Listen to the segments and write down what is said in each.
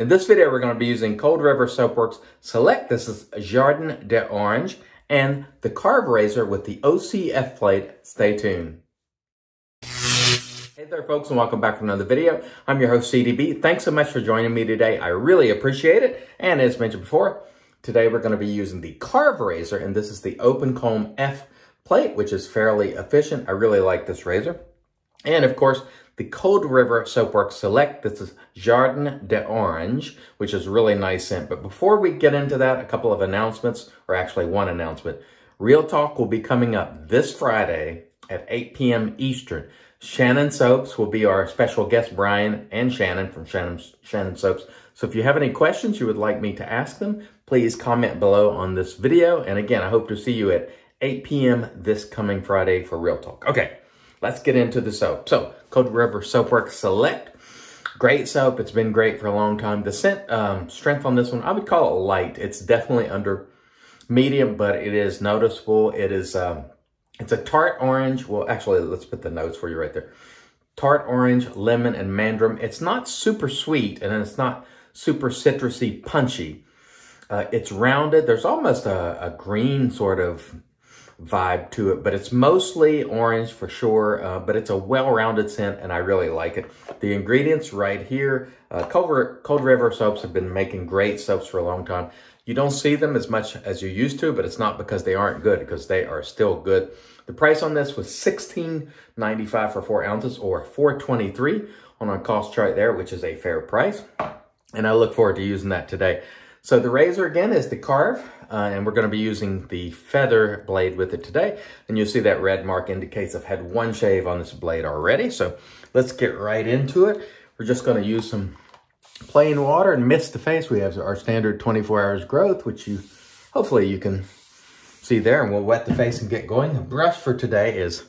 In this video, we're going to be using Cold River Soapworks Select. This is Jardin d'Orange and the Karve Razor with the OCF plate. Stay tuned. Hey there, folks, and welcome back to another video. I'm your host, CDB. Thanks so much for joining me today. I really appreciate it. And as mentioned before, today we're going to be using the Karve Razor, and this is the Open Comb F plate, which is fairly efficient. I really like this razor. And of course, the Cold River Soapworks Select. This is Jardin d'Orange, which is really nice scent. But before we get into that, a couple of announcements, or actually one announcement. Real Talk will be coming up this Friday at 8 p.m. Eastern. Shannon Soaps will be our special guest, Brian and Shannon from Shannon, Shannon Soaps. So if you have any questions you would like me to ask them, please comment below on this video. And again, I hope to see you at 8 p.m. this coming Friday for Real Talk. Okay, let's get into the soap. So Cold River Soapworks Select. Great soap. It's been great for a long time. The scent um, strength on this one, I would call it light. It's definitely under medium, but it is noticeable. It is, um, it's a tart orange. Well, actually, let's put the notes for you right there. Tart orange, lemon, and mandarin. It's not super sweet, and it's not super citrusy, punchy. Uh, it's rounded. There's almost a, a green sort of vibe to it, but it's mostly orange for sure, uh, but it's a well-rounded scent and I really like it. The ingredients right here, uh, Cold, Cold River soaps have been making great soaps for a long time. You don't see them as much as you used to, but it's not because they aren't good, because they are still good. The price on this was $16.95 for four ounces or $4.23 on our cost chart there, which is a fair price. And I look forward to using that today. So the razor again is the Karve, uh, and we're gonna be using the feather blade with it today. And you'll see that red mark indicates I've had one shave on this blade already. So let's get right into it. We're just gonna use some plain water and mist the face. We have our standard 24 hours growth, which you hopefully you can see there. And we'll wet the face and get going. The brush for today is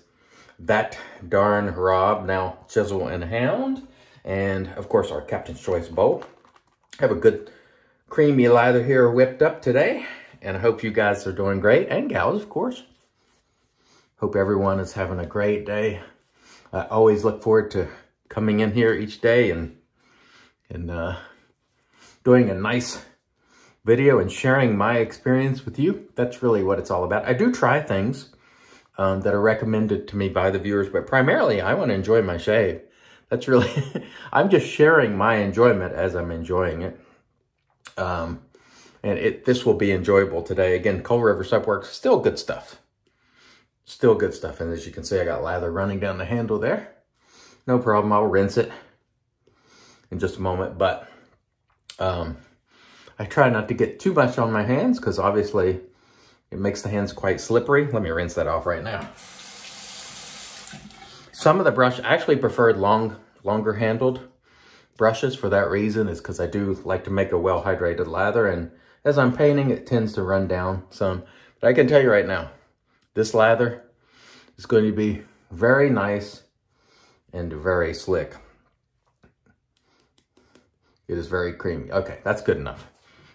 that darn Rob, now Chisel and Hound. And of course our Captain's Choice bowl. Have a good creamy lather here whipped up today. And I hope you guys are doing great. And gals, of course. Hope everyone is having a great day. I always look forward to coming in here each day and and uh, doing a nice video and sharing my experience with you. That's really what it's all about. I do try things um, that are recommended to me by the viewers, but primarily I want to enjoy my shave. That's really, I'm just sharing my enjoyment as I'm enjoying it. Um, and it this will be enjoyable today. Again, Cold River Soapworks, still good stuff. Still good stuff. And as you can see, I got lather running down the handle there. No problem. I'll rinse it in just a moment. But um, I try not to get too much on my hands because obviously it makes the hands quite slippery. Let me rinse that off right now. Some of the brush, I actually preferred long, longer handled brushes for that reason is because I do like to make a well-hydrated lather and as I'm painting it tends to run down some. But I can tell you right now, this lather is going to be very nice and very slick. It is very creamy. Okay, that's good enough.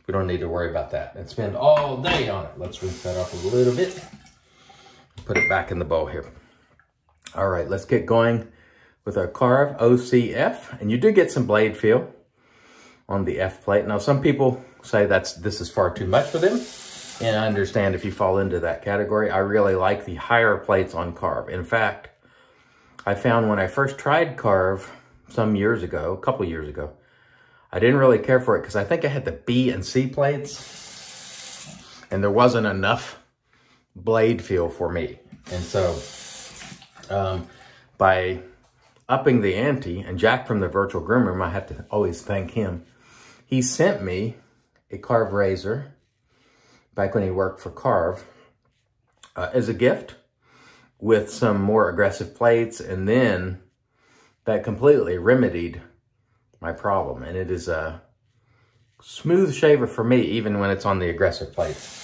We don't need to worry about that and spend all day on it. Let's rinse that off a little bit. Put it back in the bowl here. All right, let's get going with a Karve OCF. And you do get some blade feel on the F plate. Now, some people say that's this is far too much for them. And I understand if you fall into that category. I really like the higher plates on Karve. In fact, I found when I first tried Karve some years ago, a couple years ago, I didn't really care for it because I think I had the B and C plates and there wasn't enough blade feel for me. And so um, by upping the ante, and Jack from the Virtual Groom Room, I have to always thank him. He sent me a Karve razor back when he worked for Karve uh, as a gift with some more aggressive plates, and then that completely remedied my problem. And it is a smooth shaver for me, even when it's on the aggressive plates.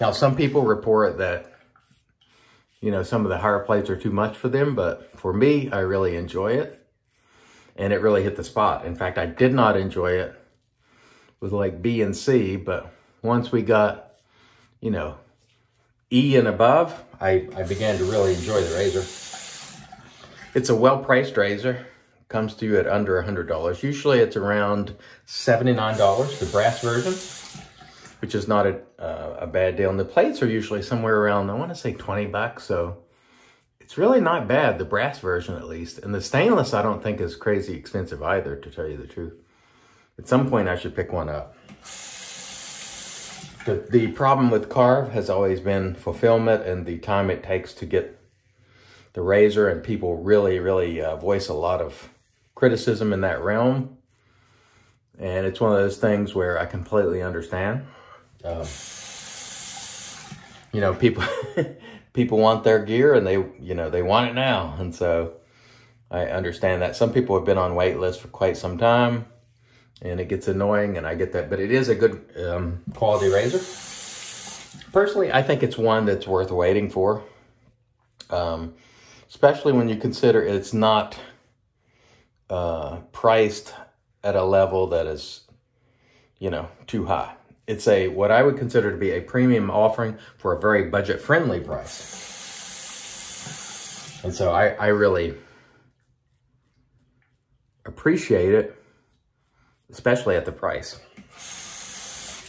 Now, some people report that you know, some of the higher plates are too much for them, but for me, I really enjoy it. And it really hit the spot. In fact, I did not enjoy it with like B and C, but once we got, you know, E and above, I, I began to really enjoy the razor. It's a well-priced razor. comes to you at under a $100. Usually it's around $79, the brass version, which is not a, uh, a bad deal. And the plates are usually somewhere around, I want to say 20 bucks. So it's really not bad, the brass version at least. And the stainless I don't think is crazy expensive either, to tell you the truth. At some point I should pick one up. The, the problem with Karve has always been fulfillment and the time it takes to get the razor and people really, really uh, voice a lot of criticism in that realm. And it's one of those things where I completely understand. Um, you know, people people want their gear and they, you know, they want it now. And so I understand that. Some people have been on wait lists for quite some time and it gets annoying and I get that, but it is a good um, quality razor. Personally, I think it's one that's worth waiting for, um, especially when you consider it's not uh, priced at a level that is, you know, too high. It's a what I would consider to be a premium offering for a very budget-friendly price. And so I, I really appreciate it especially at the price.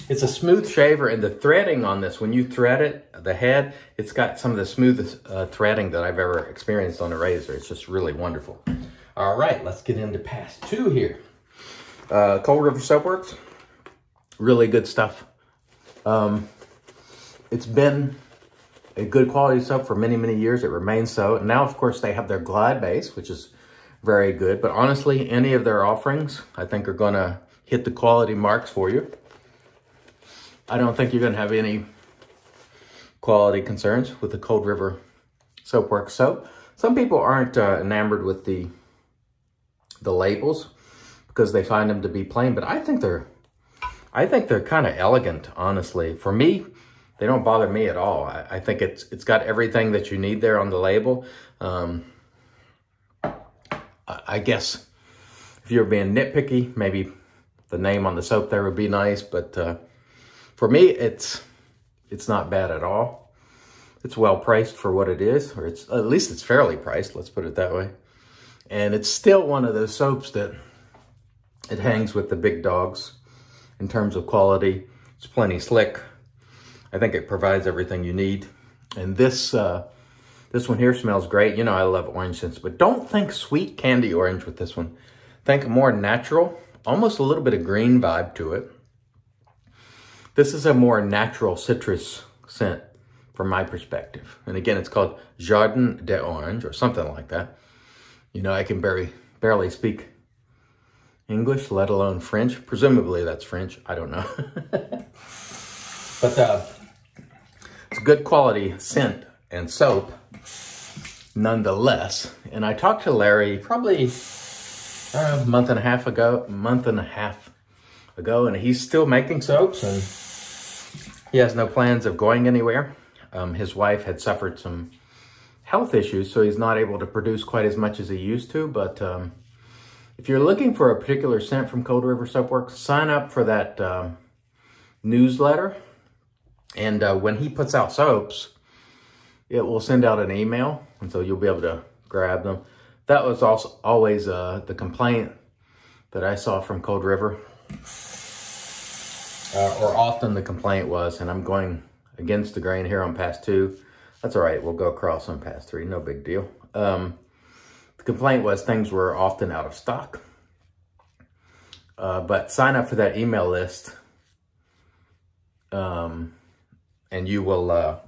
It's a smooth shaver and the threading on this, when you thread it, the head, it's got some of the smoothest uh, threading that I've ever experienced on a razor. It's just really wonderful. All right, let's get into pass two here. Uh, Cold River Soapworks, really good stuff. Um, it's been a good quality soap for many, many years. It remains so. And now, of course, they have their Glide base, which is very good. But honestly, any of their offerings, I think are going to hit the quality marks for you. I don't think you're going to have any quality concerns with the Cold River Soapworks soap. Some people aren't uh, enamored with the the labels because they find them to be plain, but I think they're I think they're kind of elegant, honestly. For me, they don't bother me at all. I, I, think it's it's got everything that you need there on the label. Um, I guess if you're being nitpicky, maybe the name on the soap there would be nice. But uh, for me, it's it's not bad at all. It's well priced for what it is, or it's at least it's fairly priced. Let's put it that way. And it's still one of those soaps that it hangs with the big dogs in terms of quality. It's plenty slick. I think it provides everything you need. And this uh, this one here smells great. You know I love orange scents, but don't think sweet candy orange with this one. Think more natural, almost a little bit of green vibe to it. This is a more natural citrus scent from my perspective. And again, it's called Jardin d'Orange or something like that. You know, I can barely, barely speak English, let alone French. Presumably that's French. I don't know. but uh, it's good quality scent and soap nonetheless. And I talked to Larry probably uh, a month and a half ago, month and a half ago, and he's still making soaps and he has no plans of going anywhere. Um, his wife had suffered some health issues, so he's not able to produce quite as much as he used to. But um, if you're looking for a particular scent from Cold River Soapworks, sign up for that um, newsletter. And uh, when he puts out soaps, it will send out an email, and so you'll be able to grab them. That was also always uh, the complaint that I saw from Cold River. Uh, or often the complaint was, and I'm going against the grain here on pass two. That's all right, we'll go across on pass three, no big deal. Um, the complaint was things were often out of stock. Uh, but sign up for that email list um, and you will uh,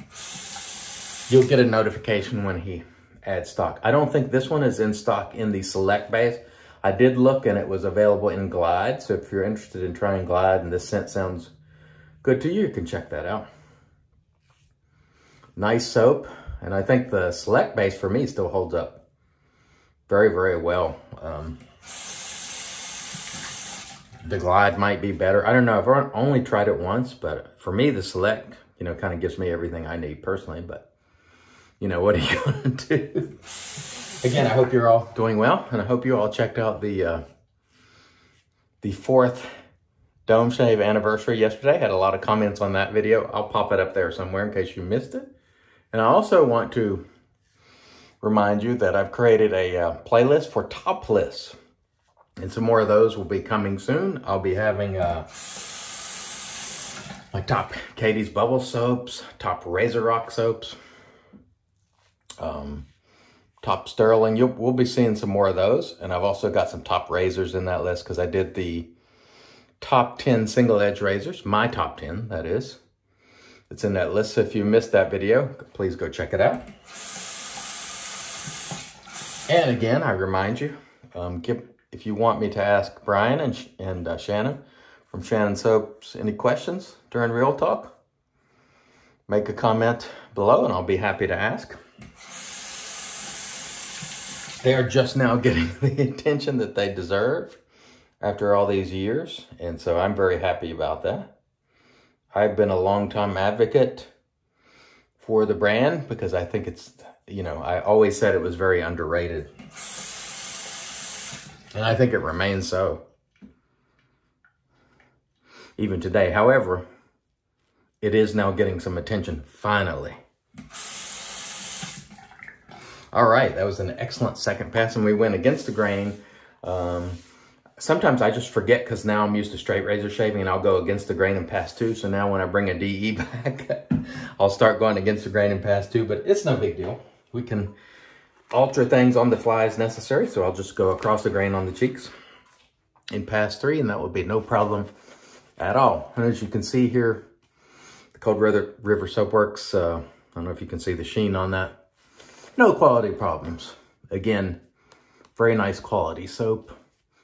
you'll get a notification when he adds stock. I don't think this one is in stock in the select base. I did look and it was available in Glide. So if you're interested in trying Glide and this scent sounds good to you, you can check that out. Nice soap. And I think the select base for me still holds up very, very well. Um, the Glide might be better. I don't know. I've only tried it once, but for me, the select, you know, kind of gives me everything I need personally. But you know, what are you going to do? Again, I hope you're all doing well, and I hope you all checked out the uh, the fourth Dome Shave anniversary yesterday. Had a lot of comments on that video. I'll pop it up there somewhere in case you missed it. And I also want to remind you that I've created a uh, playlist for top lists And some more of those will be coming soon. I'll be having uh, my top Catie's Bubble soaps, top Razor Rock soaps, um, top Sterling. You'll, we'll be seeing some more of those. And I've also got some top razors in that list because I did the top 10 single edge razors, my top 10, that is. It's in that list. So if you missed that video, please go check it out. And again, I remind you, um, give, if you want me to ask Brian and, and uh, Shannon from Shannon Soaps any questions during Real Talk, make a comment below and I'll be happy to ask. They are just now getting the attention that they deserve after all these years. And so I'm very happy about that. I've been a long-time advocate for the brand because I think it's, you know, I always said it was very underrated. And I think it remains so. Even today. However, it is now getting some attention, finally. All right, that was an excellent second pass, and we went against the grain. Um, sometimes I just forget because now I'm used to straight razor shaving and I'll go against the grain and pass two. So now when I bring a DE back, I'll start going against the grain and pass two, but it's no big deal. We can alter things on the fly as necessary. So I'll just go across the grain on the cheeks in pass three and that will be no problem at all. And as you can see here, the Cold River, River Soapworks, uh, I don't know if you can see the sheen on that. No quality problems. Again, very nice quality soap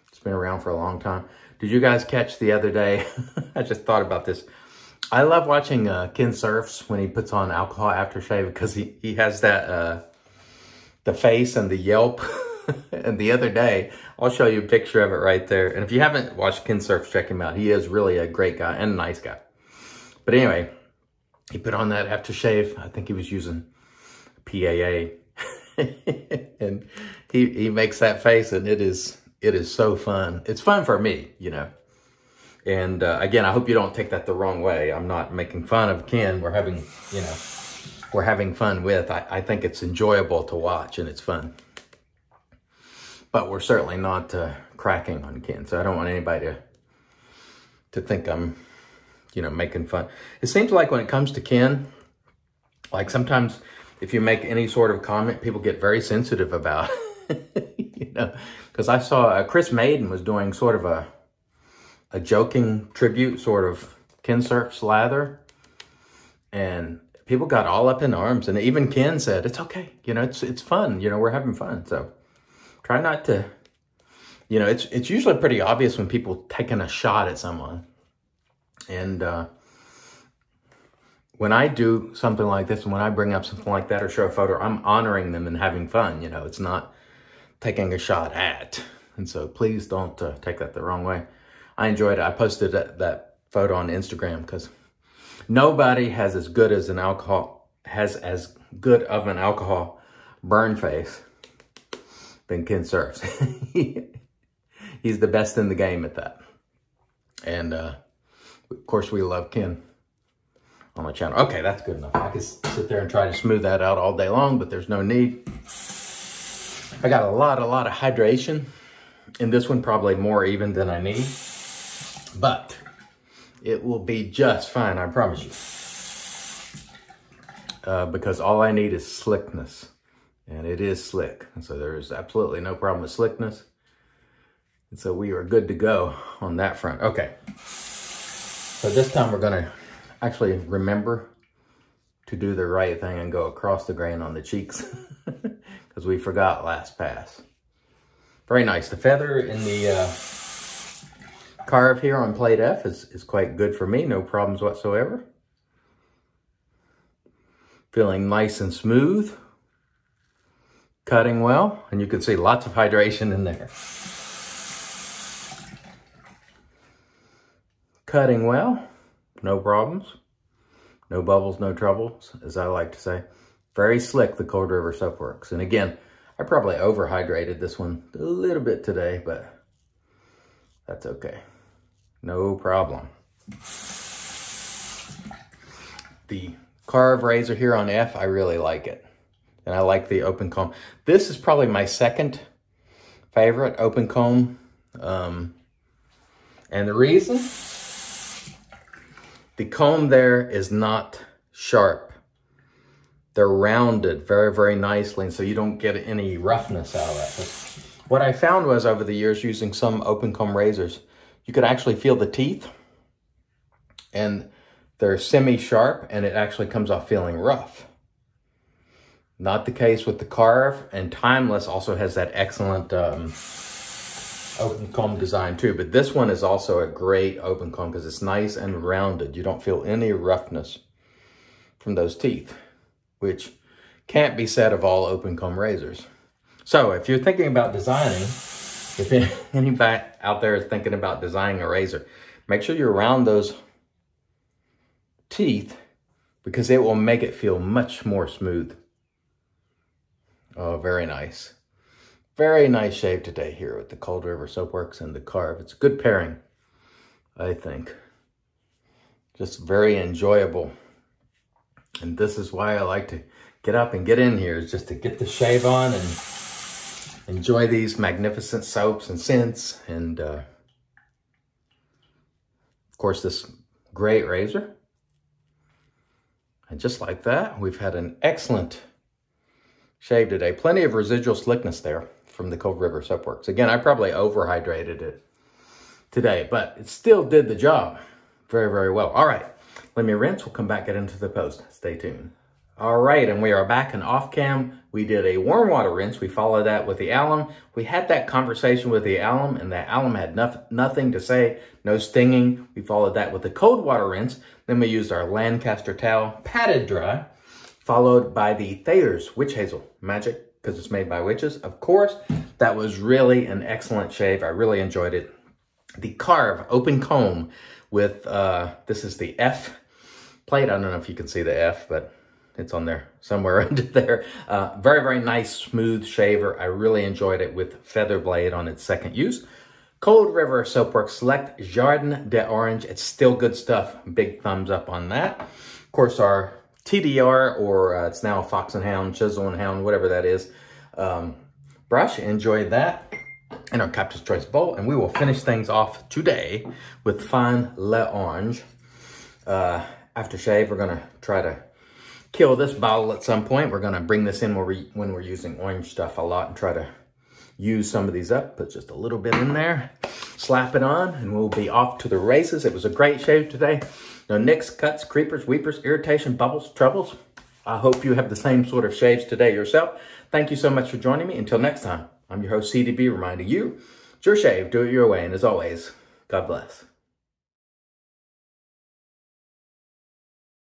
It's been around for a long time. Did you guys catch the other day? I just thought about this. I love watching uh, Ken Surfs when he puts on alcohol aftershave because he, he has that, uh, the face and the yelp. and the other day, I'll show you a picture of it right there. And if you haven't watched Ken Surfs, check him out. He is really a great guy and a nice guy. But anyway, he put on that aftershave. I think he was using PAA. and he, he makes that face and it is it is so fun. It's fun for me, you know. And uh, again, I hope you don't take that the wrong way. I'm not making fun of Ken. We're having, you know, we're having fun with. I, I think it's enjoyable to watch and it's fun. But we're certainly not uh, cracking on Ken. So I don't want anybody to, to think I'm, you know, making fun. It seems like when it comes to Ken, like sometimes if you make any sort of comment, people get very sensitive about you know, because I saw uh, Chris Maiden was doing sort of a a joking tribute, sort of Ken Surf Slather, and people got all up in arms, and even Ken said, "It's okay, you know, it's it's fun, you know, we're having fun." So try not to, you know, it's it's usually pretty obvious when people taking a shot at someone, and uh, when I do something like this, and when I bring up something like that or show a photo, I'm honoring them and having fun. You know, it's not taking a shot at. And so please don't uh, take that the wrong way. I enjoyed it. I posted that, that photo on Instagram because nobody has as good as an alcohol, has as good of an alcohol burn face than Ken Surfs. He's the best in the game at that. And uh, of course we love Ken on my channel. Okay, that's good enough. I could sit there and try to smooth that out all day long, but there's no need. I got a lot, a lot of hydration in this one, probably more even than I need, but it will be just fine, I promise you. Uh, because all I need is slickness, and it is slick. And so there's absolutely no problem with slickness. And so we are good to go on that front. Okay. So this time we're gonna actually remember to do the right thing and go across the grain on the cheeks. because we forgot last pass. Very nice. The feather in the uh, Karve here on plate F is, is quite good for me. No problems whatsoever. Feeling nice and smooth. Cutting well. And you can see lots of hydration in there. Cutting well. No problems. No bubbles, no troubles, as I like to say. Very slick, the Cold River Soapworks. And again, I probably overhydrated this one a little bit today, but that's okay. No problem. The Karve razor here on F, I really like it. And I like the open comb. This is probably my second favorite open comb Um, and the reason? The comb there is not sharp. They're rounded very, very nicely, and so you don't get any roughness out of that. what I found was over the years using some open comb razors, you could actually feel the teeth, and they're semi-sharp, and it actually comes off feeling rough. Not the case with the Karve, and Timeless also has that excellent um, open comb design too. But this one is also a great open comb because it's nice and rounded. You don't feel any roughness from those teeth, which can't be said of all open comb razors. So if you're thinking about designing, if anybody out there is thinking about designing a razor, make sure you're around those teeth because it will make it feel much more smooth. Oh, very nice. Very nice shave today here with the Cold River Soapworks and the Karve. It's a good pairing, I think. Just very enjoyable. And this is why I like to get up and get in here, is just to get the shave on and enjoy these magnificent soaps and scents. And, uh, of course, this great razor. And just like that, we've had an excellent shave today. Plenty of residual slickness there from the Cold River Soapworks. Again, I probably overhydrated it today, but it still did the job very, very well. All right, let me rinse. We'll come back, get into the post. Stay tuned. All right, and we are back in off cam. We did a warm water rinse. We followed that with the alum. We had that conversation with the alum, and the alum had no nothing to say, no stinging. We followed that with the cold water rinse. Then we used our Lancaster towel, patted dry, followed by the Thayer's Witch Hazel Magic because it's made by witches. Of course, that was really an excellent shave. I really enjoyed it. The Karve Open Comb with, uh, this is the F plate. I don't know if you can see the F, but it's on there somewhere under there. Uh, very, very nice, smooth shaver. I really enjoyed it with feather blade on its second use. Cold River Soapworks Select Jardin d'Orange. It's still good stuff. Big thumbs up on that. Of course, our TDR, or uh, it's now Fox and Hound, Chisel and Hound, whatever that is, um, brush. Enjoy that in our Captain's Choice bowl. And we will finish things off today with Fine L'Orange. Uh, after shave, we're going to try to kill this bottle at some point. We're going to bring this in when we're, when we're using orange stuff a lot and try to use some of these up. Put just a little bit in there, slap it on, and we'll be off to the races. It was a great shave today. No nicks, cuts, creepers, weepers, irritation, bubbles, troubles. I hope you have the same sort of shaves today yourself. Thank you so much for joining me. Until next time, I'm your host, CDB, reminding you, it's your shave, do it your way, and as always, God bless.